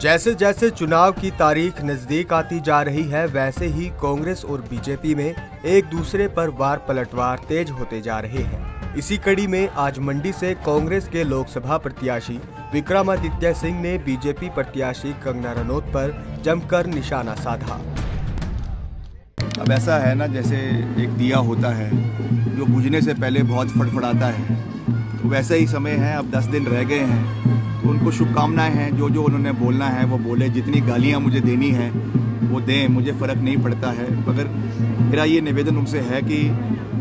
जैसे जैसे चुनाव की तारीख नज़दीक आती जा रही है, वैसे ही कांग्रेस और बीजेपी में एक दूसरे पर वार पलटवार तेज होते जा रहे हैं। इसी कड़ी में आज मंडी से कांग्रेस के लोकसभा प्रत्याशी विक्रमादित्य सिंह ने बीजेपी प्रत्याशी कंगना रनौत पर जमकर निशाना साधा। अब ऐसा है ना, जैसे एक दिया होता है, जो बुझने से पहले बहुत फटफड़ाता है। तो वैसा ही समय है, अब दस दिन रह गए हैं। उनको शुभकामनाएँ हैं, जो जो उन्होंने बोलना है, वो बोले। जितनी गालियाँ मुझे देनी है, वो दें, मुझे फ़र्क नहीं पड़ता है। मगर मेरा ये निवेदन उनसे है कि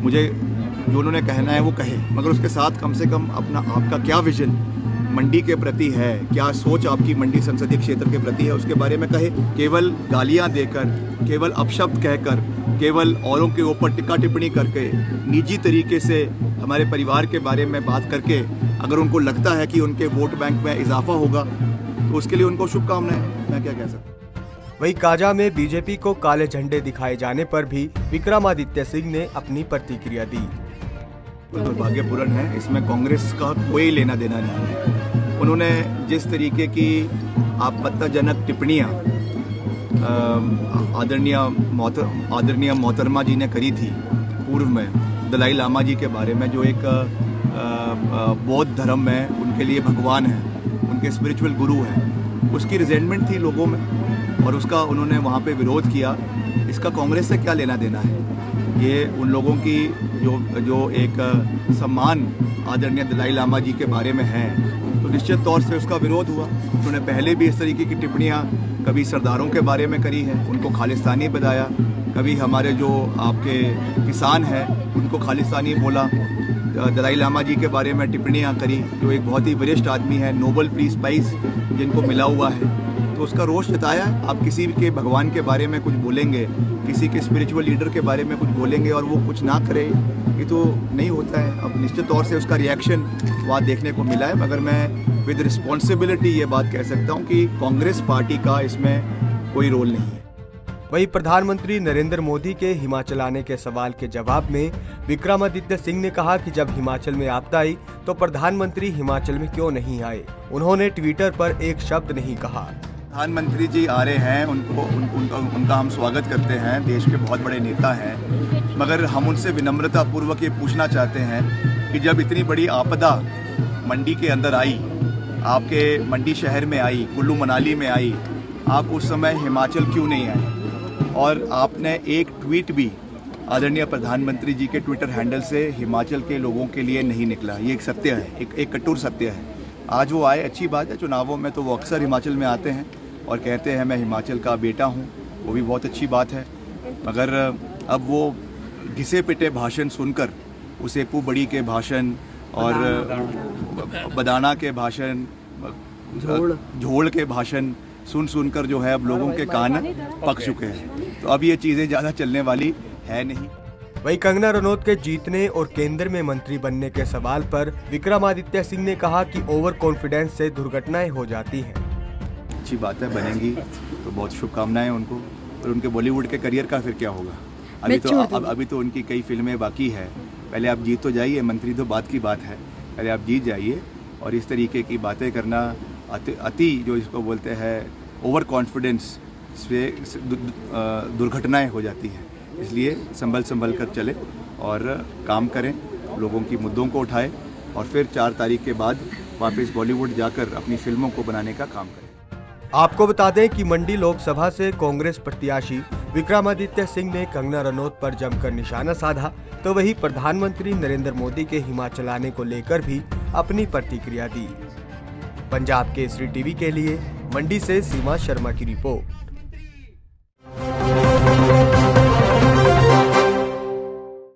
मुझे जो उन्होंने कहना है, वो कहे। मगर उसके साथ कम से कम अपना आपका क्या विजन मंडी के प्रति है? क्या सोच आपकी मंडी संसदीय क्षेत्र के प्रति है? उसके बारे में कहे। केवल गालियाँ देकर, केवल अपशब्द कहकर, केवल औरों के ऊपर टिक्का टिप्पणी करके, निजी तरीके से हमारे परिवार के बारे में बात करके अगर उनको लगता है कि उनके वोट बैंक में इजाफा होगा तो उसके लिए उनको शुभकामनाएँ। मैं क्या कह सकता वहीं काजा में बीजेपी को काले झंडे दिखाए जाने पर भी विक्रमादित्य सिंह ने अपनी प्रतिक्रिया दी। दुर्भाग्यपूर्ण है इसमें कांग्रेस का कोई लेना देना नहीं है। उन्होंने जिस तरीके की आपत्ताजनक टिप्पणियाँ आदरणीय आदरणीय मोहतरमा जी ने करी थी पूर्व में, दलाई लामा जी के बारे में, जो एक बौद्ध धर्म में उनके लिए भगवान है, उनके स्पिरिचुअल गुरु हैं, उसकी रिजेंटमेंट थी लोगों में और उसका उन्होंने वहाँ पे विरोध किया। इसका कांग्रेस से क्या लेना देना है? ये उन लोगों की जो जो एक सम्मान आदरणीय दलाई लामा जी के बारे में है तो निश्चित तौर से उसका विरोध हुआ। उन्होंने पहले भी इस तरीके की टिप्पणियाँ कभी सरदारों के बारे में करी है, उनको खालिस्तानी बताया कभी हमारे जो आपके किसान हैं, उनको खालिस्तानी बोला। दलाई लामा जी के बारे में टिप्पणियाँ करी, जो एक बहुत ही वरिष्ठ आदमी है, नोबल पीस पाइस जिनको मिला हुआ है। तो उसका रोष जताया आप किसी के भगवान के बारे में कुछ बोलेंगे, किसी के स्पिरिचुअल लीडर के बारे में कुछ बोलेंगे और वो कुछ ना करे, ये तो नहीं होता है। अब निश्चित तौर से उसका रिएक्शन वहाँ देखने को मिला है। मगर मैं विद रिस्पॉन्सिबिलिटी ये बात कह सकता हूँ कि कांग्रेस पार्टी का इसमें कोई रोल नहीं है। वहीं प्रधानमंत्री नरेंद्र मोदी के हिमाचल आने के सवाल के जवाब में विक्रमादित्य सिंह ने कहा कि जब हिमाचल में आपदा आई तो प्रधानमंत्री हिमाचल में क्यों नहीं आए? उन्होंने ट्विटर पर एक शब्द नहीं कहा। प्रधानमंत्री जी आ रहे हैं उनको उन, उनका उनका हम स्वागत करते हैं। देश के बहुत बड़े नेता हैं। मगर हम उनसे विनम्रता पूर्वक ये पूछना चाहते हैं कि जब इतनी बड़ी आपदा मंडी के अंदर आई आपके मंडी शहर में आई कुल्लू मनाली में आई आप उस समय हिमाचल क्यों नहीं आए? और आपने एक ट्वीट भी आदरणीय प्रधानमंत्री जी के ट्विटर हैंडल से हिमाचल के लोगों के लिए नहीं निकला। ये एक सत्य है एक एक कटुर सत्य है। आज वो आए अच्छी बात है चुनावों में तो वो अक्सर हिमाचल में आते हैं। और कहते हैं मैं हिमाचल का बेटा हूँ। वो भी बहुत अच्छी बात है। मगर अब वो घिसे पिटे भाषण सुनकर उसे पू बड़ी के भाषण और बदाना के भाषण झोड़ के भाषण सुन सुनकर जो है अब लोगों के कान पक चुके हैं। तो अब ये चीज़ें ज़्यादा चलने वाली है नहीं। वही कंगना रनौत के जीतने और केंद्र में मंत्री बनने के सवाल पर विक्रमादित्य सिंह ने कहा कि ओवर कॉन्फिडेंस से दुर्घटनाएँ हो जाती हैं। अच्छी बात है बनेंगी तो बहुत शुभकामनाएँ उनको। और उनके बॉलीवुड के करियर का फिर क्या होगा? अभी तो अब अभी तो उनकी कई फ़िल्में बाकी है। पहले आप जीत तो जाइए मंत्री तो बात की बात है। पहले आप जीत जाइए और इस तरीके की बातें करना अति अति जो इसको बोलते हैं ओवर कॉन्फिडेंस से दुर्घटनाएँ हो जाती हैं। इसलिए संभल संभल कर चले और काम करें लोगों की मुद्दों को उठाएँ और फिर चार तारीख के बाद वापस बॉलीवुड जाकर अपनी फ़िल्मों को बनाने का काम करें। आपको बता दें कि मंडी लोकसभा से कांग्रेस प्रत्याशी विक्रमादित्य सिंह ने कंगना रनौत पर जमकर निशाना साधा। तो वही प्रधानमंत्री नरेंद्र मोदी के हिमाचल आने को लेकर भी अपनी प्रतिक्रिया दी। पंजाब के श्री टीवी के लिए मंडी से सीमा शर्मा की रिपोर्ट।